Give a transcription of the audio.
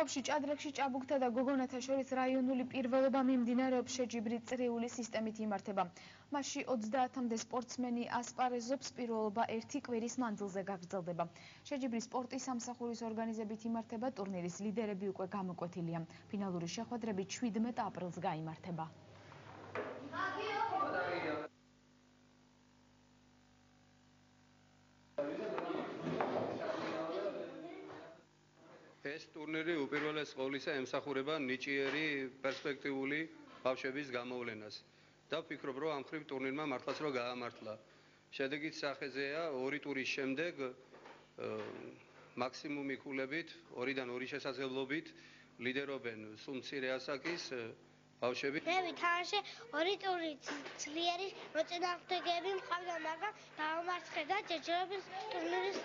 ხობში ჭადრაკში ჭაბუკთა და გოგონათა შორის რაიონული პირველობა მიმდინარეობს შეჯიბრი წრიული სისტემით იმართება. მასში 30-მდე სპორტსმენი ასპარეზობს, პირველობა ერთი კვირის მანძილზე გაგრძელდება. შეჯიბრის სპორტის სამსახურის ორგანიზებით იმართება ტურნირის ლიდერები უკვე გამოკვეთილია. ფინალური შეხვედრები 17 აპრილს გაიმართება. ეს ტურნირი უპირველეს ყოვლისა ემსახურება ნიჭიერი პერსპექტიული ბავშვების გამოვლენას. და ვფიქრობ, რომ ამ ხრივ ტურნირმა მართლაც რო გაამართლა. შედეგით სახეზეა ორი ტურის შემდეგ მაქსიმუმი ქულებით, ორიდან ორი შესაძლებლობით ლიდერობენ სუმცირე ასაკის ბავშვები. მე ვითამაშე ორი ტური ძლიერი მოწინააღმდეგეები მყავდა, მაგრამ დაამარცხე და ჯერჯერობით ტურნირის.